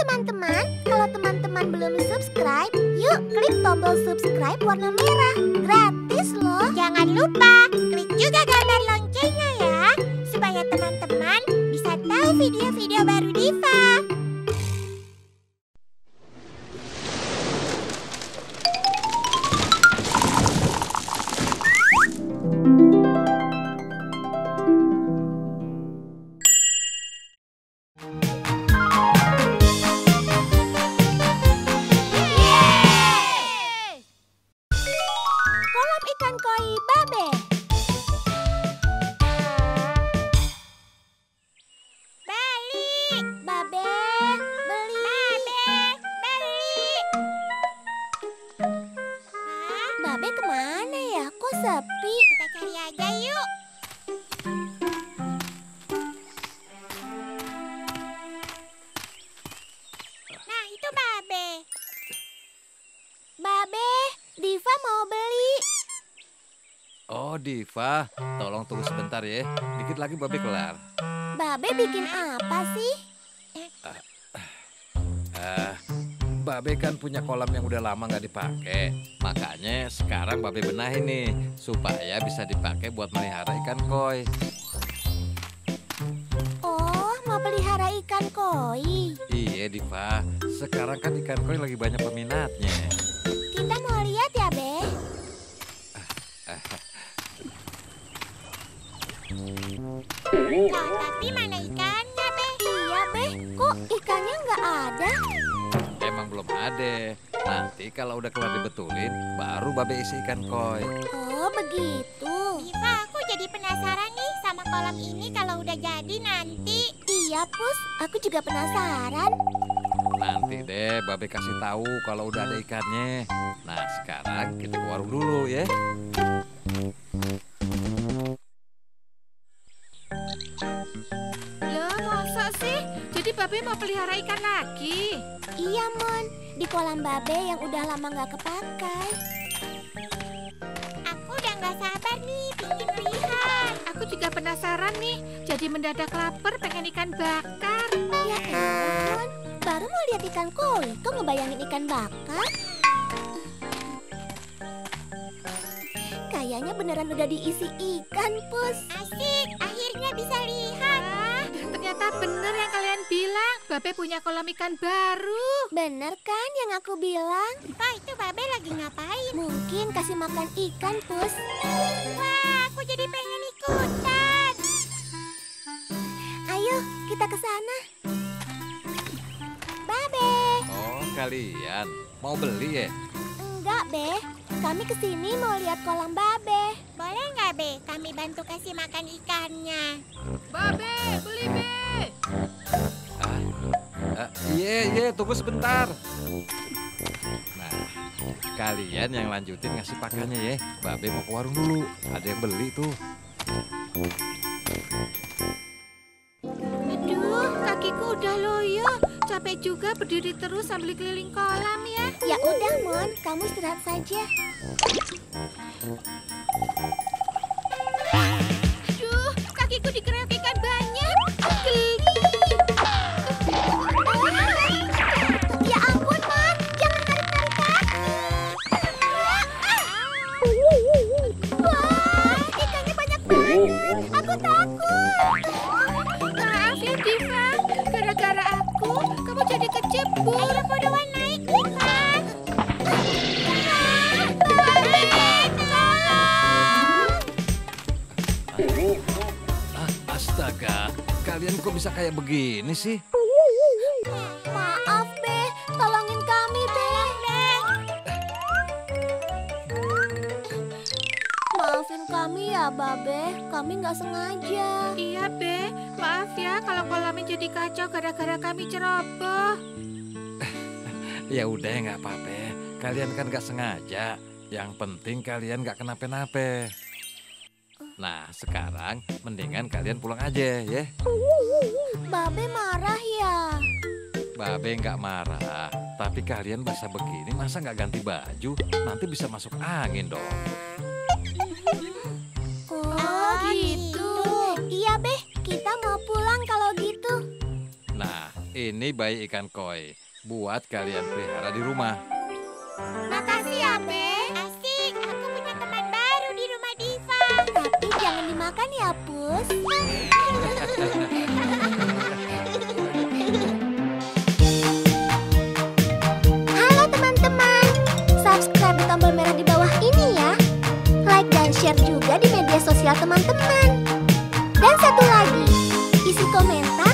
teman-teman, kalau teman-teman belum subscribe, yuk klik tombol subscribe warna merah. Gratis loh. Jangan lupa klik juga gambar loncengnya ya, supaya teman-teman bisa tahu video-video baru Diva. Sepi? Kita cari aja yuk. Nah, itu babe. Babe, Diva mau beli. Oh Diva, tolong tunggu sebentar ya. Dikit lagi babe kelar. Babe bikin apa sih? Babe kan punya kolam yang udah lama nggak dipakai. Makanya sekarang babe benahin nih supaya bisa dipakai buat melihara ikan koi. Oh, mau pelihara ikan koi. Iya Diva, sekarang kan ikan koi lagi banyak peminatnya. Nanti kalau udah kelar dibetulin, baru babe isi ikan koi. Oh, begitu. Diva, aku jadi penasaran nih sama kolam ini kalau udah jadi nanti. Iya, Pus. Aku juga penasaran. Nanti deh babe kasih tahu kalau udah ada ikannya. Nah sekarang kita ke warung dulu ya. Lah masa sih? Jadi Babe mau pelihara ikan lagi? Iya, Mon. Di kolam Babe yang udah lama nggak kepakai. Aku udah nggak sabar nih bikin lihat. Aku juga penasaran nih. Jadi mendadak lapar pengen ikan bakar. Ya ampun. Baru mau lihat ikan koi, kok ngebayangin ikan bakar? Kayaknya beneran udah diisi ikan, Pus. Asik, akhirnya bisa lihat. Ternyata bener yang kalian bilang. Babe punya kolam ikan baru. Bener kan yang aku bilang? Wah, itu babe lagi ngapain? Mungkin kasih makan ikan, Pus. Wah, aku jadi pengen ikutan. Ayo, kita ke sana. Babe. Oh kalian mau beli ya? Enggak, Be. Kami ke sini mau lihat kolam Babe. Boleh nggak, Be? Kami bantu kasih makan ikannya. Babe, beli Be. Ah, ah, iya iya tunggu sebentar. Nah kalian yang lanjutin ngasih pakannya ya. Babe mau ke warung dulu. Ada yang beli tuh. Aduh, kakiku udah loyo. Capek juga berdiri terus sambil keliling kolam ya. Ya udah, Mon. Kamu istirahat saja. Aduh, kakiku dikeroyok Ah, astaga, kalian kok bisa kayak begini sih? Maaf, Be. Tolongin kami, Be. Maafin kami ya, Babe. Kami nggak sengaja. Iya Be, maaf ya kalau kolamnya jadi kacau gara-gara kami ceroboh. Ya udah nggak apa-apa. Kalian kan nggak sengaja. Yang penting kalian nggak kenapa-napa. Nah sekarang mendingan kalian pulang aja ya. Babe marah ya. Babe nggak marah. Tapi kalian basah begini masa nggak ganti baju? Nanti bisa masuk angin dong. Oh, gitu. Iya, Be. Kita mau pulang kalau gitu. Nah ini bayi ikan koi. Buat kalian pelihara di rumah. Makasih ya, Be. Dimakan ya, Pus. Halo teman-teman, subscribe tombol merah di bawah ini ya. Like dan share juga di media sosial teman-teman. Dan satu lagi, isi komentar,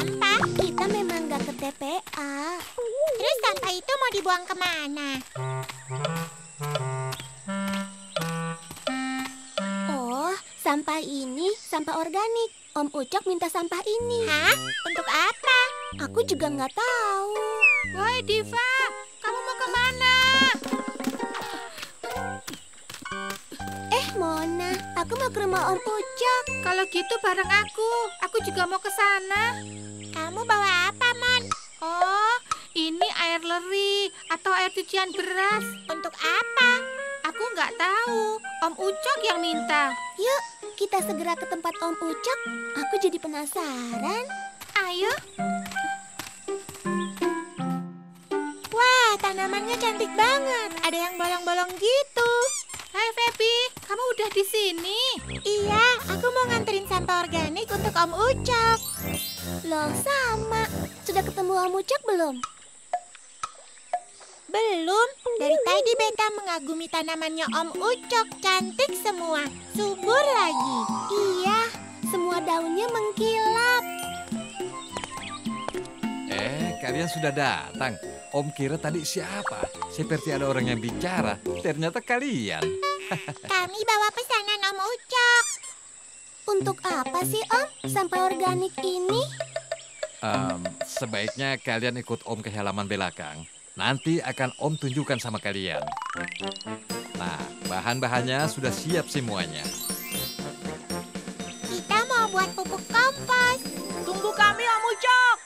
sampah. Kita memang gak ke TPA. Terus sampah itu mau dibuang ke mana? Oh, sampah ini sampah organik. Om Ucok minta sampah ini. Hah? Untuk apa? Aku juga nggak tahu. Woi Diva, aku mau ke rumah Om Ucok. Kalau gitu bareng aku. Aku juga mau ke sana. Kamu bawa apa, Mon? Oh, ini air leri atau air cucian beras. Untuk apa? Aku nggak tahu. Om Ucok yang minta. Yuk, kita segera ke tempat Om Ucok. Aku jadi penasaran. Ayo. Wah, tanamannya cantik banget. Ada yang bolong-bolong gitu. Hai Feby, kamu udah di sini? Iya, aku mau nganterin sampah organik untuk Om Ucok. Loh, sama. Sudah ketemu Om Ucok belum? Belum, dari tadi Beta mengagumi tanamannya Om Ucok. Cantik semua, subur lagi. Iya, semua daunnya mengkilap. Eh, kalian sudah datang. Om kira tadi siapa? Seperti ada orang yang bicara. Ternyata kalian. Kami bawa pesanan Om Ucok. Untuk apa sih Om sampah organik ini? Em, sebaiknya kalian ikut Om ke halaman belakang. Nanti akan Om tunjukkan sama kalian. Nah, bahan-bahannya sudah siap semuanya. Kita mau buat pupuk kompos. Tunggu kami Om Ucok.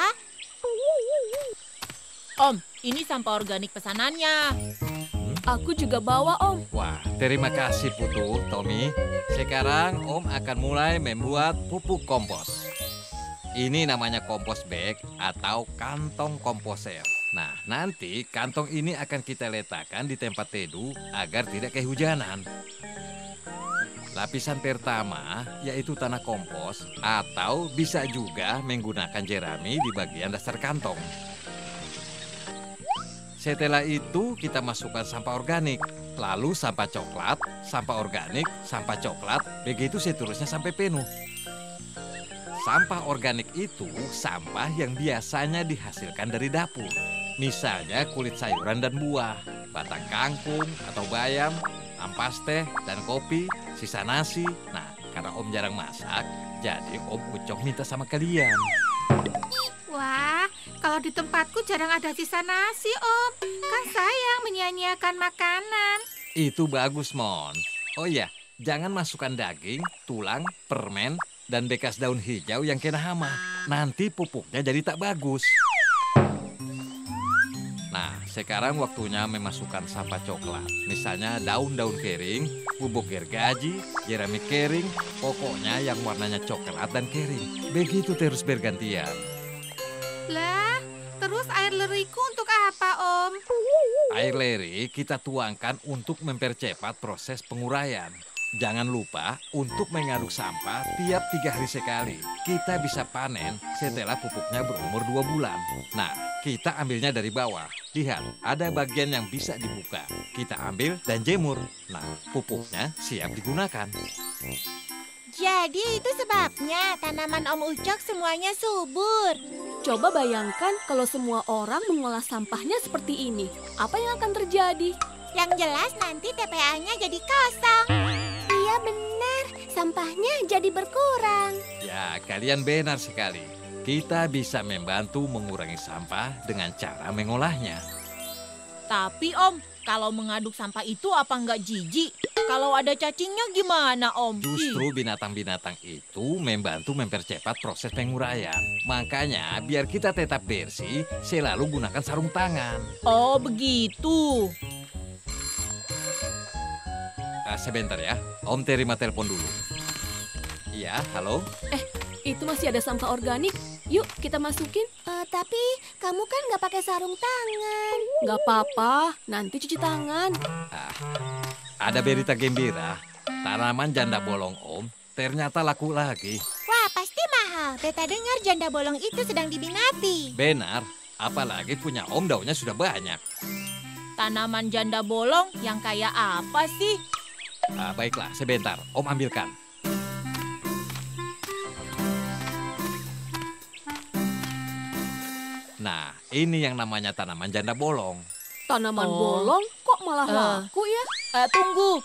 Hah? Om, ini sampah organik pesanannya. Aku juga bawa, Om. Wah, terima kasih Putu, Tommy. Sekarang Om akan mulai membuat pupuk kompos. Ini namanya kompos bag atau kantong komposer. Nah, nanti kantong ini akan kita letakkan di tempat teduh agar tidak kehujanan. Lapisan pertama yaitu tanah kompos atau bisa juga menggunakan jerami di bagian dasar kantong. Setelah itu kita masukkan sampah organik, lalu sampah coklat, sampah organik, sampah coklat, begitu seterusnya sampai penuh. Sampah organik itu sampah yang biasanya dihasilkan dari dapur. Misalnya kulit sayuran dan buah, batang kangkung atau bayam, ampas teh dan kopi, sisa nasi. Nah, karena Om jarang masak, jadi Om Ucok minta sama kalian. Wah, kalau di tempatku jarang ada sisa nasi, Om. Kan sayang menyia-nyiakan makanan. Itu bagus, Mon. Oh iya, jangan masukkan daging, tulang, permen, dan bekas daun hijau yang kena hama. Nanti pupuknya jadi tak bagus. Nah, sekarang waktunya memasukkan sampah coklat. Misalnya daun-daun kering, bubuk gergaji, jerami kering, pokoknya yang warnanya coklat dan kering. Begitu terus bergantian. Lah, terus air leriku untuk apa, Om? Air leri kita tuangkan untuk mempercepat proses penguraian. Jangan lupa untuk mengaduk sampah tiap tiga hari sekali. Kita bisa panen setelah pupuknya berumur dua bulan. Nah, kita ambilnya dari bawah. Lihat, ada bagian yang bisa dibuka. Kita ambil dan jemur. Nah, pupuknya siap digunakan. Jadi itu sebabnya tanaman Om Ucok semuanya subur. Coba bayangkan kalau semua orang mengolah sampahnya seperti ini. Apa yang akan terjadi? Yang jelas nanti TPA-nya jadi kosong. Iya benar, sampahnya jadi berkurang. Ya, kalian benar sekali. Kita bisa membantu mengurangi sampah dengan cara mengolahnya. Tapi Om, kalau mengaduk sampah itu apa nggak jijik? Kalau ada cacingnya gimana Om? Justru binatang-binatang itu membantu mempercepat proses penguraian. Makanya biar kita tetap bersih, selalu gunakan sarung tangan. Oh begitu. Ah, sebentar ya, Om terima telepon dulu. Iya, halo? Itu masih ada sampah organik. Yuk, kita masukin. Eh, tapi kamu kan nggak pakai sarung tangan. Nggak apa-apa, nanti cuci tangan. Ah, ada berita gembira. Tanaman janda bolong Om ternyata laku lagi. Wah, pasti mahal. Beta dengar janda bolong itu sedang diminati. Benar, apalagi punya Om daunnya sudah banyak. Tanaman janda bolong yang kayak apa sih? Ah, baiklah, sebentar, Om ambilkan. Nah, ini yang namanya tanaman janda bolong. Tanaman Oh. bolong kok malah Eh. laku ya? Eh, tunggu.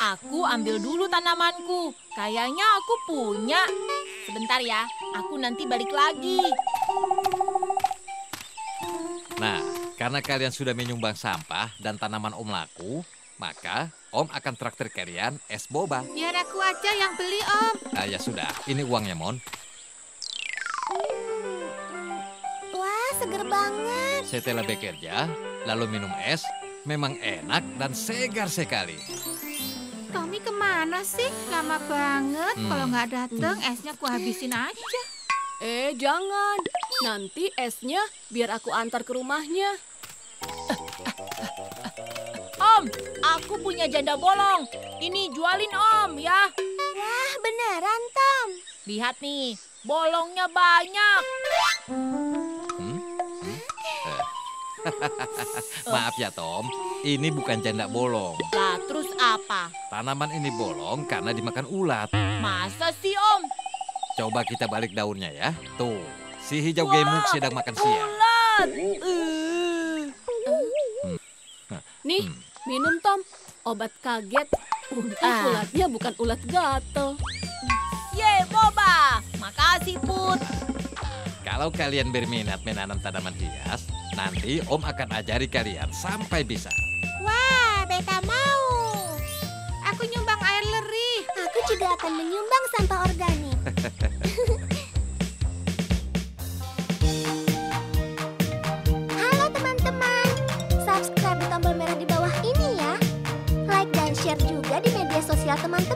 Aku ambil dulu tanamanku. Kayaknya aku punya. Sebentar ya, aku nanti balik lagi. Nah, karena kalian sudah menyumbang sampah dan tanaman Om laku, maka Om akan traktir kalian es boba. Biar aku aja yang beli, Om. Ah, ya sudah, ini uangnya, Mon. Wah, seger banget. Setelah bekerja, lalu minum es, memang enak dan segar sekali. Tommy ke mana sih? Lama banget. Hmm. Kalau nggak dateng, esnya ku habisin aja. Eh, jangan. Nanti esnya biar aku antar ke rumahnya. Om, aku punya janda bolong. Ini jualin Om ya. Wah, beneran, Tom. Lihat nih, bolongnya banyak. Maaf ya, Tom. Ini bukan janda bolong. Lah, terus apa? Tanaman ini bolong karena dimakan ulat. Masa sih Om? Coba kita balik daunnya ya. Tuh, si hijau gemuk sedang makan siang. Ulat. Eh. Nih, Hmm. minum Tom. Obat kaget. Untung Ah. ulatnya bukan ulat gatel. Ye, boba. Makasih, Put. Kalau kalian berminat menanam tanaman hias, nanti Om akan ajari kalian sampai bisa. Wah, beta mau. Aku nyumbang air leri. Aku juga akan menyumbang sampah organik. Halo teman-teman, subscribe di tombol merah di bawah ini ya. Like dan share juga di media sosial teman-teman.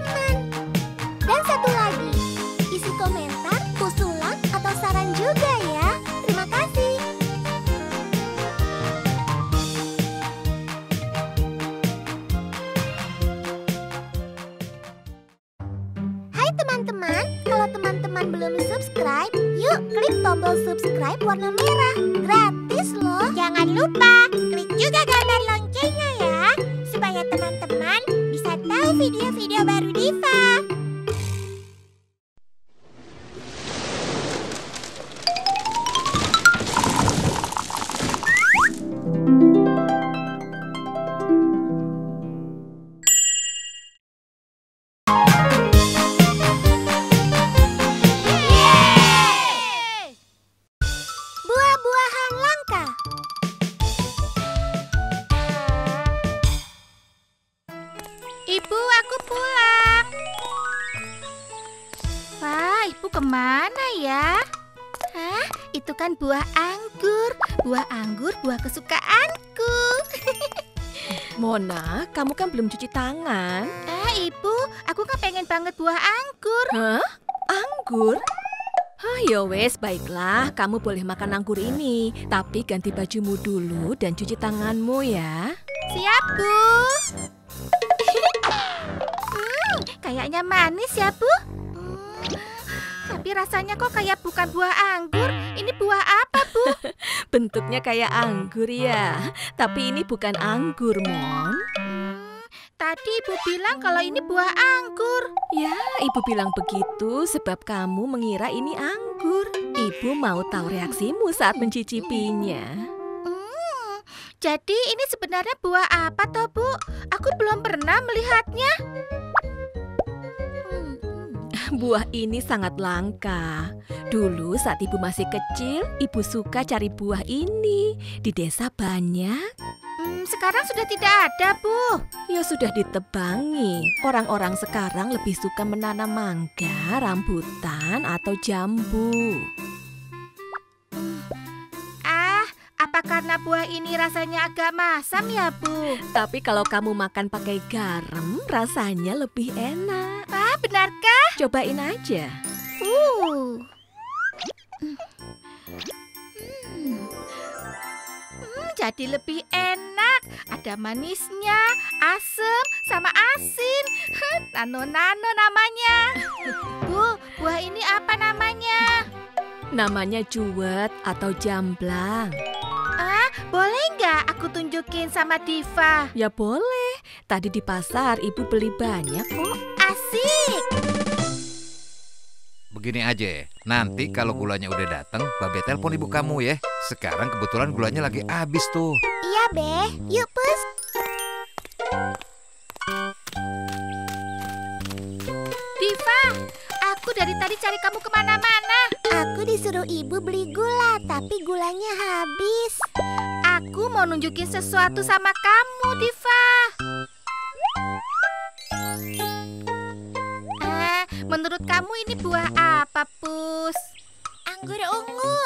Buah anggur. Hah? Anggur? Hah, ya wes, baiklah. Kamu boleh makan anggur ini. Tapi ganti bajumu dulu dan cuci tanganmu ya. Siap, Bu. hmm, kayaknya manis ya, Bu. Hmm, tapi rasanya kok kayak bukan buah anggur. Ini buah apa, Bu? Bentuknya kayak anggur ya. Tapi ini bukan anggur, Mon. Hmm, tadi Ibu bilang kalau ini buah anggur. Ya, ibu bilang begitu sebab kamu mengira ini anggur. Ibu mau tahu reaksimu saat mencicipinya. Hmm, jadi ini sebenarnya buah apa toh, Bu? Aku belum pernah melihatnya. Hmm, Buah ini sangat langka. Dulu saat ibu masih kecil, ibu suka cari buah ini. Di desa banyak. Sekarang sudah tidak ada, Bu. Ya sudah ditebangi. Orang-orang sekarang lebih suka menanam mangga, rambutan, atau jambu. Ah, apa karena buah ini rasanya agak masam ya, Bu? Tapi kalau kamu makan pakai garam, rasanya lebih enak. Ah, benarkah? Cobain aja. Uh. Jadi lebih enak. Ada manisnya, asam, sama asin. Nano-nano namanya. Bu, buah ini apa namanya? Namanya juwet atau jamblang. Ah, boleh nggak aku tunjukin sama Diva? Ya boleh. Tadi di pasar ibu beli banyak kok. Asik. Begini aja, nanti kalau gulanya udah datang, Babe telepon ibu kamu ya. Sekarang kebetulan gulanya lagi habis tuh. Iya, Beh. Yuk, Pus. Diva, aku dari tadi cari kamu ke mana-mana. Aku disuruh ibu beli gula, tapi gulanya habis. Aku mau nunjukin sesuatu sama kamu, Diva. Menurut kamu ini buah apa, Pus? Anggur ungu.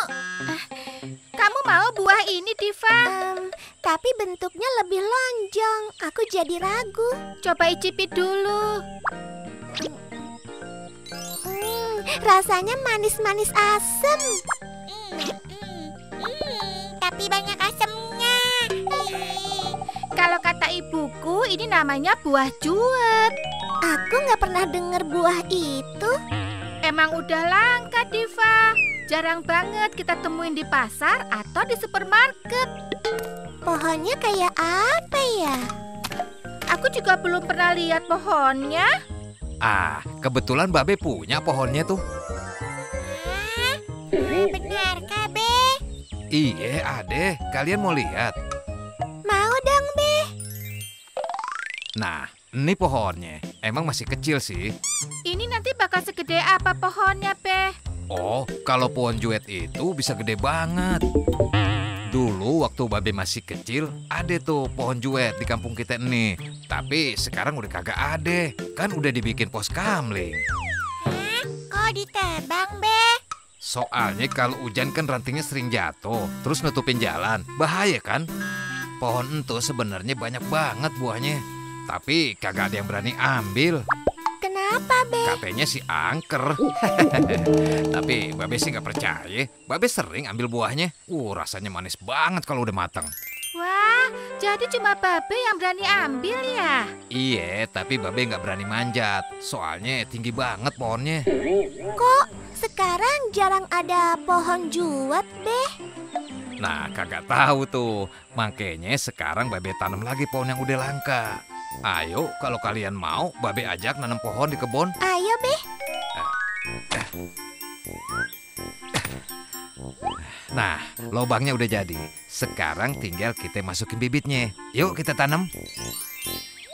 Kamu mau buah ini, Diva? Em, tapi bentuknya lebih lonjong. Aku jadi ragu. Coba icipi dulu. Hmm, rasanya manis-manis asem. Tapi banyak asemnya. Kalau kata ibuku, ini namanya buah juet. Aku nggak pernah dengar buah itu. Emang udah langka, Diva. Jarang banget kita temuin di pasar atau di supermarket. Pohonnya kayak apa ya? Aku juga belum pernah lihat pohonnya. Ah, kebetulan Babe punya pohonnya tuh. Hah? Benarkah, Be? Iya, ade. Kalian mau lihat? Mau dong, Beh. Nah, ini pohonnya. Emang masih kecil sih. Ini nanti bakal segede apa pohonnya, Beh? Oh, kalau pohon juet itu bisa gede banget. Dulu waktu Babe masih kecil, ada tuh pohon juet di kampung kita nih. Tapi sekarang udah kagak ada. Kan udah dibikin pos kamling. Hah? Kok ditebang, Be? Soalnya kalau hujan kan rantingnya sering jatuh, terus nutupin jalan. Bahaya kan? Pohon itu sebenarnya banyak banget buahnya. Tapi kagak ada yang berani ambil. Kenapa, Beh? Katanya si angker. Tapi Babe sih nggak percaya. Babe sering ambil buahnya. Uh, rasanya manis banget kalau udah matang. Wah, jadi cuma Babe yang berani ambil ya? Iya, tapi Babe nggak berani manjat. Soalnya tinggi banget pohonnya. Kok sekarang jarang ada pohon juwet, Beh? Nah, kagak tahu tuh. Makanya sekarang Babe tanam lagi pohon yang udah langka. Ayo, kalau kalian mau, Babe ajak nanam pohon di kebun. Ayo, Beh. Nah, lobangnya udah jadi. Sekarang tinggal kita masukin bibitnya. Yuk kita tanam.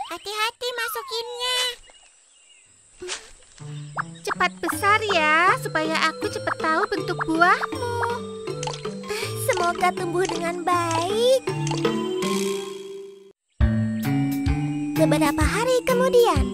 Hati-hati masukinnya. Cepat besar ya, supaya aku cepat tahu bentuk buahmu. Semoga tumbuh dengan baik. Beberapa hari kemudian,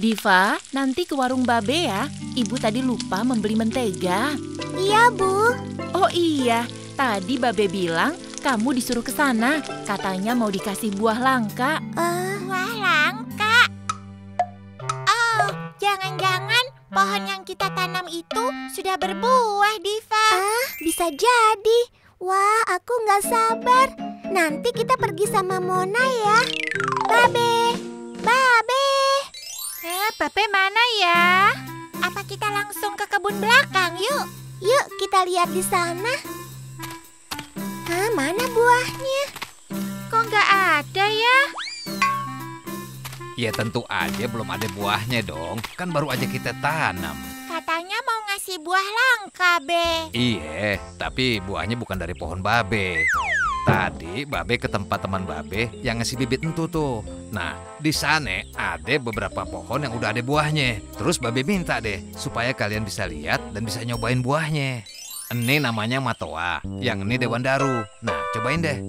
Diva, nanti ke warung Babe ya. Ibu tadi lupa membeli mentega. iya, Bu. Oh iya, tadi Babe bilang kamu disuruh ke sana. Katanya mau dikasih buah langka. Eh, Buah langka. Oh, jangan-jangan pohon yang kita tanam itu sudah berbuah, Diva. bisa jadi. Wah, aku nggak sabar. Nanti kita pergi sama Mona ya. Babe, Babe. Eh, Babe mana ya? Apa kita langsung ke kebun belakang, yuk? Yuk kita lihat di sana. Hah, mana buahnya? Kok nggak ada ya? Ya tentu aja belum ada buahnya dong. Kan baru aja kita tanam. Katanya mau ngasih buah langka, Be. Iya, tapi buahnya bukan dari pohon babe. Tadi babe ke tempat teman babe yang ngasih bibit entu tuh. Nah, di sana ada beberapa pohon yang udah ada buahnya. Terus babe minta deh supaya kalian bisa lihat dan bisa nyobain buahnya. Ini namanya matoa, yang ini dewan daru. Nah, cobain deh.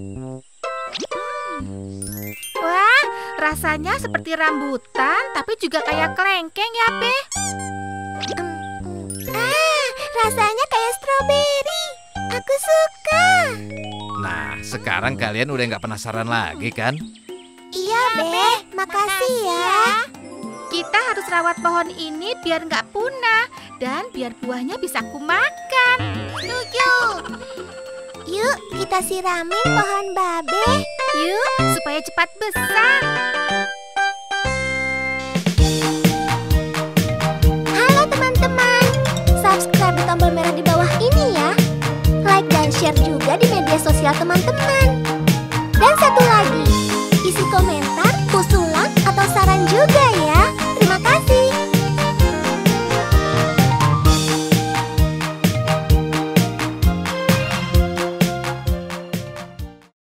Wah, rasanya seperti rambutan, tapi juga kayak kelengkeng ya, Be. Ah, rasanya kayak stroberi. Aku suka. Nah, sekarang kalian udah nggak penasaran lagi kan? Iya, Be. Makasih ya. Kita harus rawat pohon ini biar nggak punah dan biar buahnya bisa kumakan. Setuju. Yuk, kita siramin pohon babe. Yuk, supaya cepat besar. Halo teman-teman. Subscribe di tombol merah di bawah ini ya dan share juga di media sosial teman-teman. Dan satu lagi, isi komentar, usulan, atau saran juga ya.